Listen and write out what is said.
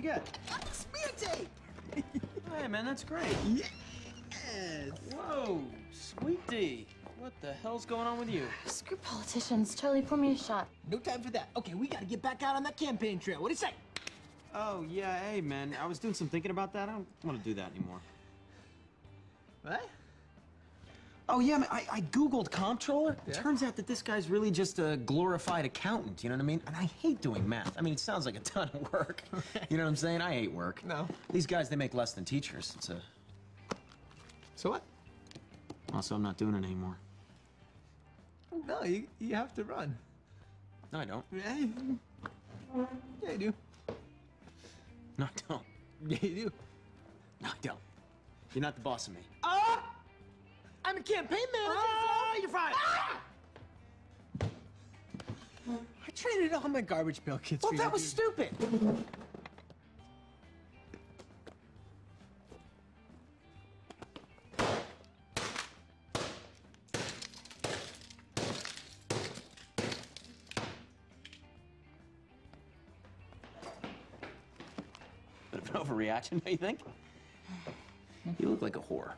you get? Smear tape! Hey, man, that's great. Yes! Whoa, sweetie. What the hell's going on with you? Screw politicians. Charlie, pour me a shot. No time for that. Okay, we gotta get back out on that campaign trail. What do you say? Oh, yeah, hey, man. I was doing some thinking about that. I don't want to do that anymore. What? Oh, yeah, I, I Googled comptroller. Yeah? Turns out that this guy's really just a glorified accountant, you know what I mean? And I hate doing math. I mean, it sounds like a ton of work. you know what I'm saying? I hate work. No. These guys, they make less than teachers. It's a. So what? Also, I'm not doing it anymore. No, you, you have to run. No, I don't. Yeah, you- yeah, you do. No, I don't. Yeah, you do. No, I don't. You're not the boss of me. Oh! I'm a campaign manager. Oh, you're fired. Ah! I traded all my Garbage Pail Kids Well, for that you, was dude. stupid. Bit of an overreaction, don't you think? You look like a whore.